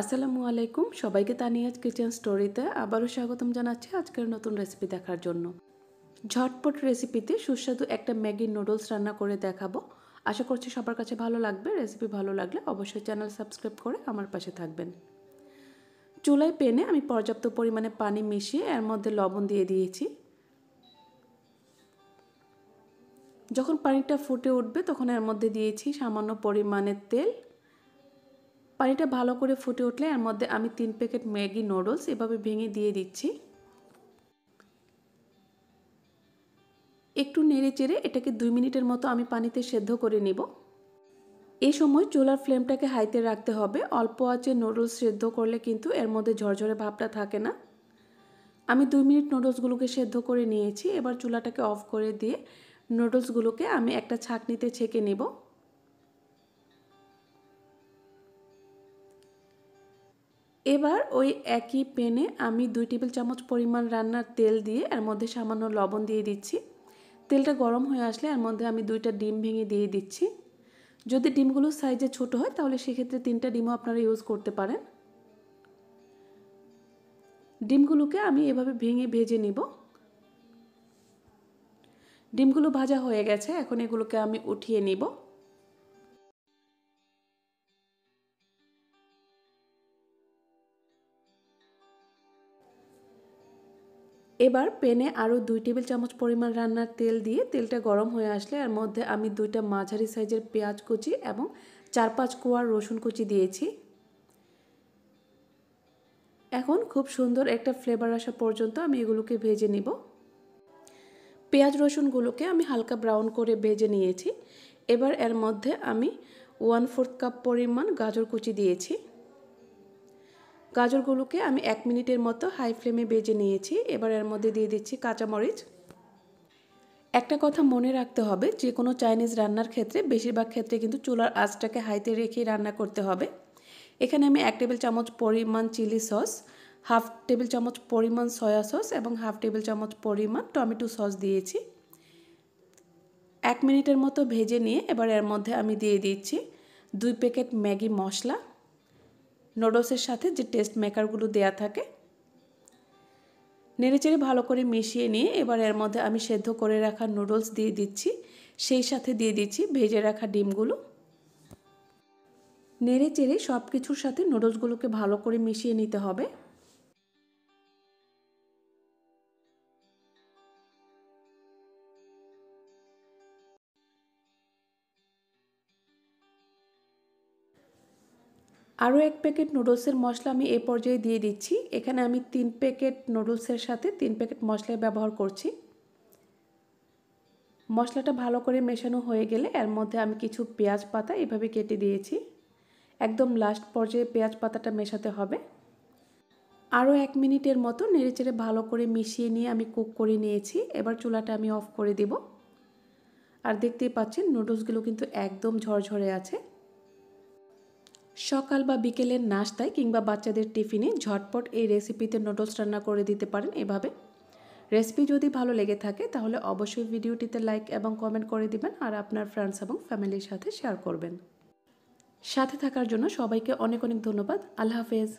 আসসালামু আলাইকুম। সবাইকে তানিয়াজ কিচেন স্টোরিতে আবারও স্বাগতম জানাচ্ছি আজকের নতুন রেসিপি দেখার জন্য। ঝটপট রেসিপিতে সুস্বাদু একটা ম্যাগি নুডলস রান্না করে দেখাবো। আশা করছি সবার কাছে ভালো লাগবে। রেসিপি ভালো লাগলে অবশ্যই চ্যানেল সাবস্ক্রাইব করে আমার পাশে থাকবেন। চুলায় পেনে আমি পর্যাপ্ত পরিমাণে পানি মিশিয়ে এর মধ্যে লবণ দিয়ে দিয়েছি। যখন পানিটা ফুটে উঠবে তখন এর মধ্যে দিয়েছি সামান্য পরিমাণের তেল পানিটা ভালো করে ফুটে উঠলে এর মধ্যে আমি তিন প্যাকেট ম্যাগি নুডলস এভাবে ভেঙে দিয়ে দিচ্ছি। একটু নেড়ে চেড়ে এটাকে দুই মিনিটের মতো আমি পানিতে সেদ্ধ করে নিব। এই সময় চুলার ফ্লেমটাকে হাইতে রাখতে হবে। অল্প আঁচে নুডলস সেদ্ধ করলে কিন্তু এর মধ্যে ঝরঝরে ভাবটা থাকে না। আমি দুই মিনিট নুডলসগুলোকে সেদ্ধ করে নিয়েছি। এবার চুলাটাকে অফ করে দিয়ে নুডলসগুলোকে আমি একটা ছাঁকনিতে ছেঁকে নেব। এবার ওই একই পেনে আমি দুই টেবিল চামচ পরিমাণ রান্নার তেল দিয়ে এর মধ্যে সামান্য লবণ দিয়ে দিচ্ছি। তেলটা গরম হয়ে আসলে এর মধ্যে আমি দুইটা ডিম ভেঙে দিয়ে দিচ্ছি। যদি ডিমগুলো সাইজে ছোট হয় তাহলে সেক্ষেত্রে তিনটা ডিমও আপনারা ইউজ করতে পারেন। ডিমগুলোকে আমি এভাবে ভেঙে ভেজে নিব। ডিমগুলো ভাজা হয়ে গেছে, এখন এগুলোকে আমি উঠিয়ে নিব। এবার পেনে আরও দুই টেবিল চামচ পরিমাণ রান্নার তেল দিয়ে তেলটা গরম হয়ে আসলে এর মধ্যে আমি দুইটা মাঝারি সাইজের পেঁয়াজ কুচি এবং চার পাঁচ কোয়ার রসুন কুচি দিয়েছি। এখন খুব সুন্দর একটা ফ্লেভার আসা পর্যন্ত আমি এগুলোকে ভেজে নিব। পেঁয়াজ রসুনগুলোকে আমি হালকা ব্রাউন করে ভেজে নিয়েছি। এবার এর মধ্যে আমি ওয়ান ফোর্থ কাপ পরিমাণ গাজর কুচি দিয়েছি। গাজরগুলোকে আমি এক মিনিটের মতো হাই ফ্লেমে বেজে নিয়েছি। এবার এর মধ্যে দিয়ে দিচ্ছি কাঁচামরিচ। একটা কথা মনে রাখতে হবে যে কোনো চাইনিজ রান্নার ক্ষেত্রে, বেশিরভাগ ক্ষেত্রে কিন্তু চুলার আঁচটাকে হাইতে রেখেই রান্না করতে হবে। এখানে আমি এক টেবিল চামচ পরিমাণ চিলি সস, হাফ টেবিল চামচ পরিমাণ সয়া সস এবং হাফ টেবিল চামচ পরিমাণ টমেটো সস দিয়েছি। এক মিনিটের মতো ভেজে নিয়ে এবার এর মধ্যে আমি দিয়ে দিচ্ছি দুই প্যাকেট ম্যাগি মশলা। নুডলসের সাথে যে টেস্ট মেকারগুলো দেয়া থাকে, নেড়েচেড়ে ভালো করে মিশিয়ে নিয়ে এবার এর মধ্যে আমি সেদ্ধ করে রাখা নুডলস দিয়ে দিচ্ছি। সেই সাথে দিয়ে দিচ্ছি ভেজে রাখা ডিমগুলো। নেড়ে চেড়ে সব কিছুর সাথে নুডলসগুলোকে ভালো করে মিশিয়ে নিতে হবে। আরও এক প্যাকেট নুডলসের মশলা আমি এ পর্যায়ে দিয়ে দিচ্ছি। এখানে আমি তিন প্যাকেট নুডলসের সাথে তিন প্যাকেট মশলা ব্যবহার করছি। মশলাটা ভালো করে মেশানো হয়ে গেলে এর মধ্যে আমি কিছু পেঁয়াজ পাতা এভাবে কেটে দিয়েছি। একদম লাস্ট পর্যায়ে পেঁয়াজ পাতাটা মেশাতে হবে। আরও এক মিনিটের মতো নেড়েচেড়ে ভালো করে মিশিয়ে নিয়ে আমি কুক করে নিয়েছি। এবার চুলাটা আমি অফ করে দিব। আর দেখতেই পাচ্ছেন নুডলসগুলো কিন্তু একদম ঝরঝরে আছে। সকাল বা বিকেলের নাস্তায় কিংবা বাচ্চাদের টিফিনে ঝটপট এই রেসিপিতে নুডলস রান্না করে দিতে পারেন এভাবে। রেসিপি যদি ভালো লেগে থাকে, তাহলে অবশ্যই ভিডিওটিতে লাইক এবং কমেন্ট করে দিবেন আর আপনার ফ্রেন্ডস এবং ফ্যামিলির সাথে শেয়ার করবেন। সাথে থাকার জন্য সবাইকে অনেক অনেক ধন্যবাদ। আল্লাহ হাফেজ।